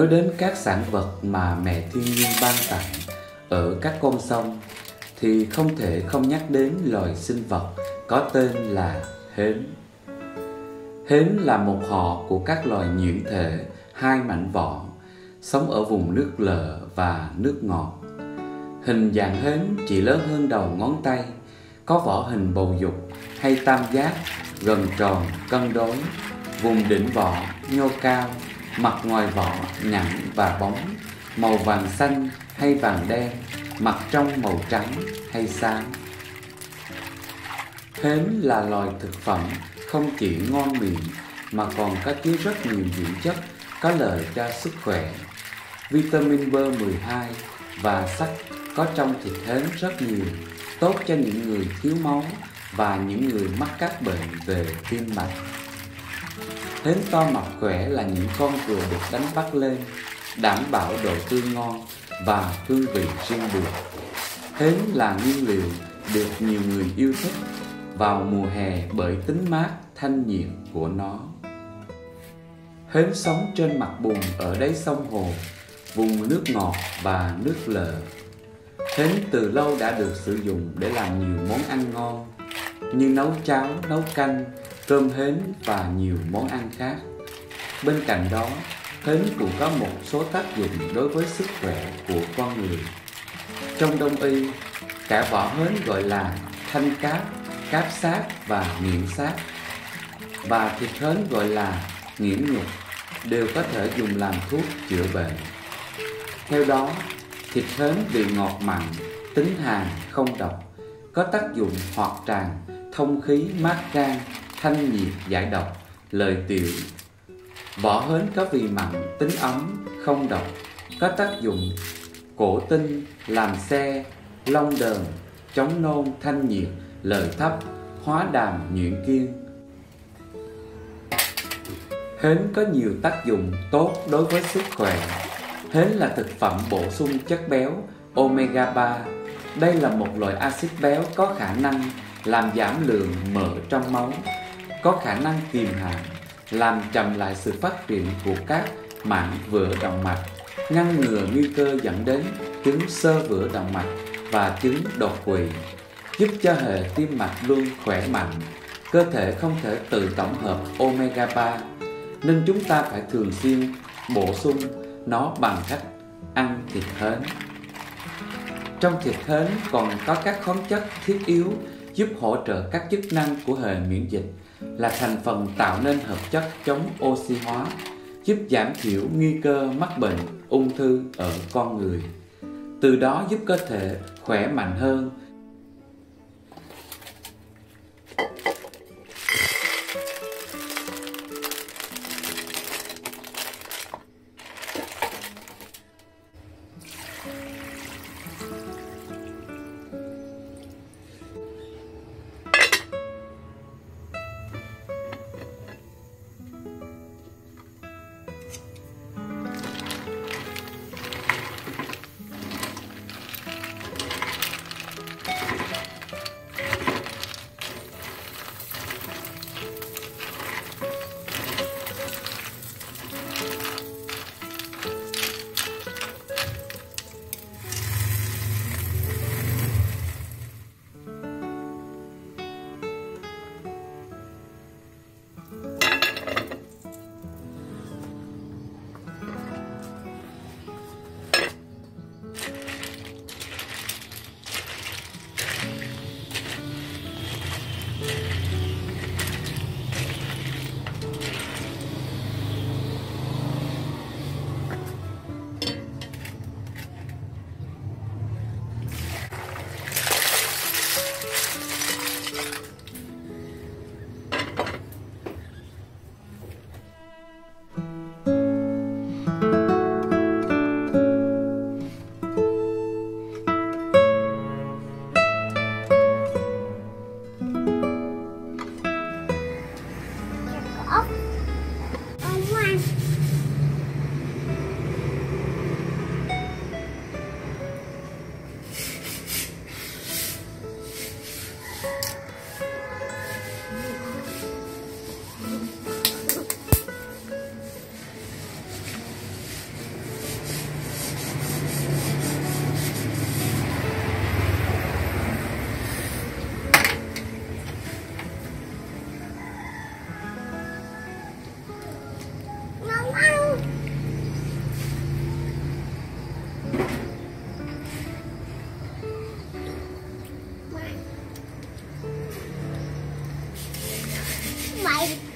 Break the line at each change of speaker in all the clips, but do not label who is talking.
Nói đến các sản vật mà mẹ thiên nhiên ban tặng ở các con sông thì không thể không nhắc đến loài sinh vật có tên là hến. Hến là một họ của các loài nhuyễn thể hai mảnh vỏ, sống ở vùng nước lợ và nước ngọt. Hình dạng hến chỉ lớn hơn đầu ngón tay, có vỏ hình bầu dục hay tam giác, gần tròn, cân đối, vùng đỉnh vỏ, nhô cao, mặt ngoài vỏ nhẵn và bóng, màu vàng xanh hay vàng đen, mặt trong màu trắng hay sáng. Hến là loài thực phẩm không chỉ ngon miệng mà còn có chứa rất nhiều dưỡng chất có lợi cho sức khỏe. Vitamin B12 và sắt có trong thịt hến rất nhiều, tốt cho những người thiếu máu và những người mắc các bệnh về tim mạch. Hến to mập khỏe là những con rùa được đánh bắt lên, đảm bảo độ tươi ngon và hương vị riêng biệt. Hến là nguyên liệu được nhiều người yêu thích vào mùa hè bởi tính mát, thanh nhiệt của nó. Hến sống trên mặt bùn ở đáy sông hồ, vùng nước ngọt và nước lợ. Hến từ lâu đã được sử dụng để làm nhiều món ăn ngon như nấu cháo, nấu canh, cơm hến và nhiều món ăn khác. Bên cạnh đó, hến cũng có một số tác dụng đối với sức khỏe của con người. Trong đông y, cả vỏ hến gọi là thanh cáp, cáp sát và nghiện sát. Và thịt hến gọi là nghiễm nhục, đều có thể dùng làm thuốc chữa bệnh. Theo đó, thịt hến vị ngọt mặn, tính hàn, không độc, có tác dụng hoạt tràng, thông khí, mát gan, thanh nhiệt, giải độc, lời tiểu. Vỏ hến có vị mặn, tính ấm, không độc, có tác dụng cổ tinh, làm xe, long đờn, chống nôn, thanh nhiệt, lợi thấp, hóa đàm, nhuyễn kiên. Hến có nhiều tác dụng tốt đối với sức khỏe. Hến là thực phẩm bổ sung chất béo omega 3. Đây là một loại axit béo có khả năng làm giảm lượng mỡ trong máu, có khả năng kiềm hãm, làm chậm lại sự phát triển của các mảng vữa động mạch, ngăn ngừa nguy cơ dẫn đến chứng sơ vữa động mạch và chứng đột quỵ, giúp cho hệ tim mạch luôn khỏe mạnh. Cơ thể không thể tự tổng hợp omega 3 nên chúng ta phải thường xuyên bổ sung nó bằng cách ăn thịt hến. Trong thịt hến còn có các khoáng chất thiết yếu giúp hỗ trợ các chức năng của hệ miễn dịch là thành phần tạo nên hợp chất chống oxy hóa, giúp giảm thiểu nguy cơ mắc bệnh ung thư ở con người. Từ đó giúp cơ thể khỏe mạnh hơn
my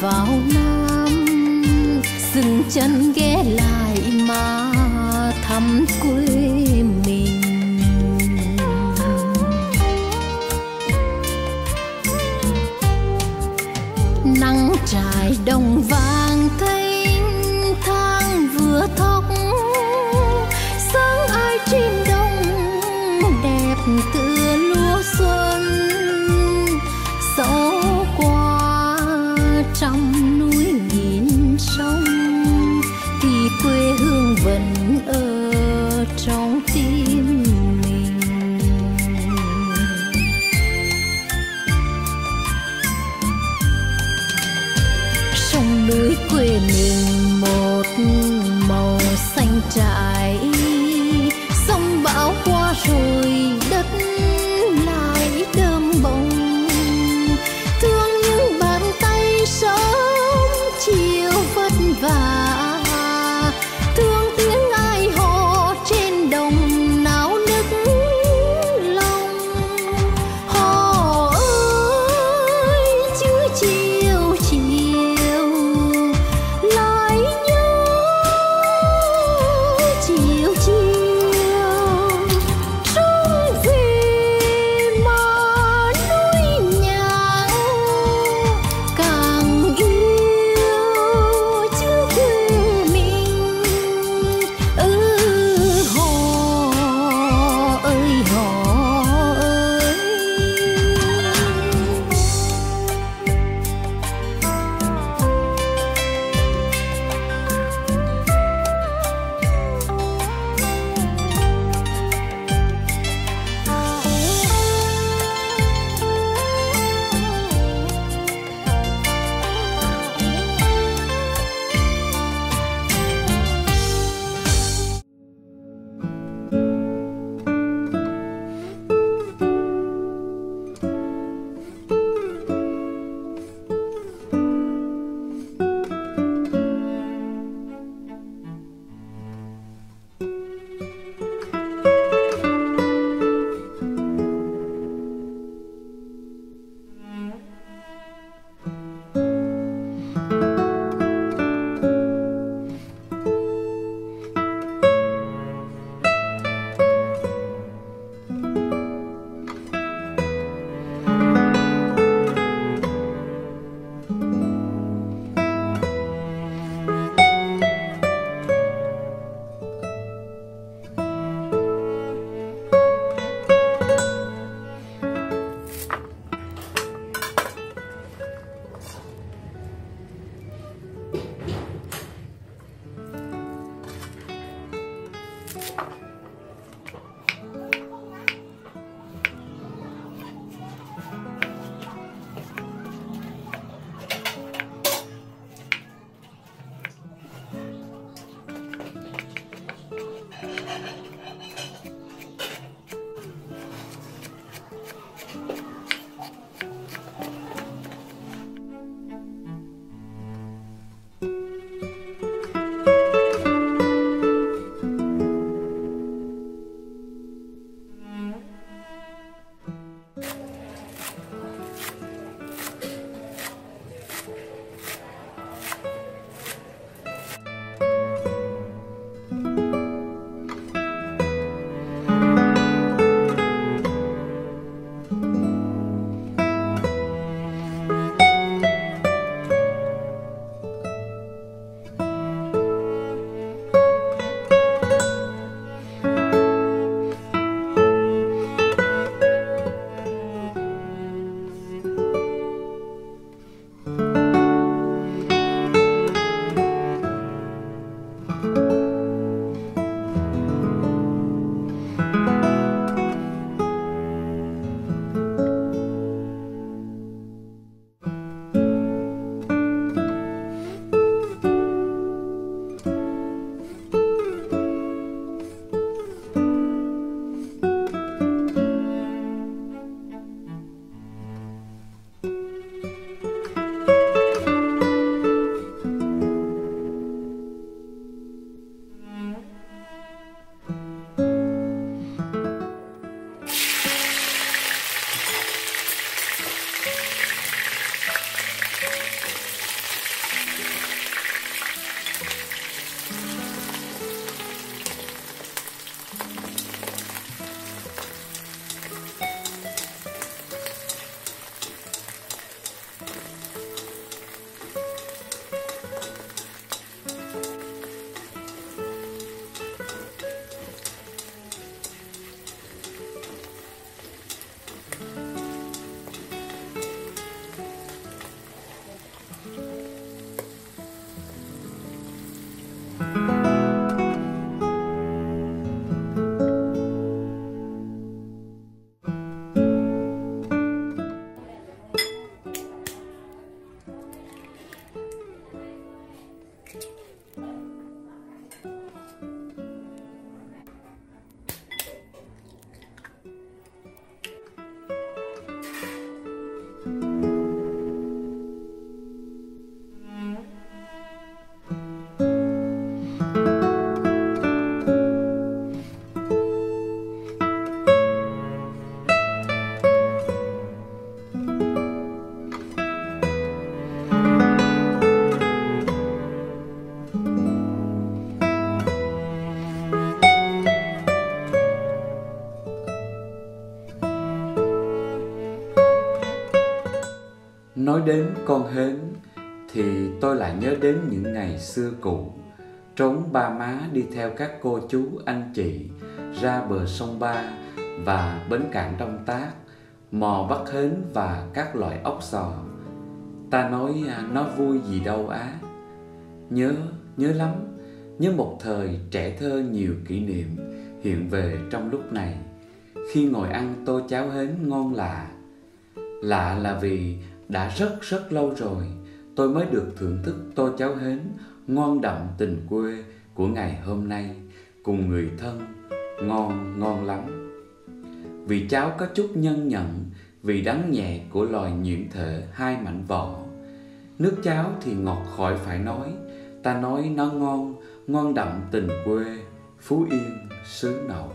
vào nam. Dừng chân ghé lại mà thăm quê mình. Nắng trải đồng vàng thênh thang vừa thóc sáng ai chim đông, đẹp tươi. vẫn ở trong
Nói đến con hến thì tôi lại nhớ đến những ngày xưa cũ. Trốn ba má đi theo các cô chú, anh chị, ra bờ sông Ba và bến cảng Đông Tác, mò bắt hến và các loại ốc sò. Ta nói à, nó vui gì đâu á. Nhớ nhớ lắm, nhớ một thời trẻ thơ nhiều kỷ niệm hiện về trong lúc này. Khi ngồi ăn tô cháo hến ngon lạ lạ là vì đã rất rất lâu rồi, tôi mới được thưởng thức tô cháo hến, ngon đậm tình quê của ngày hôm nay, cùng người thân, ngon ngon lắm. Vì cháo có chút nhân nhận vì đắng nhẹ của loài nhiễm thể hai mảnh vỏ. Nước cháo thì ngọt khỏi phải nói, ta nói nó ngon ngon đậm tình quê, phú yên, xứ nậu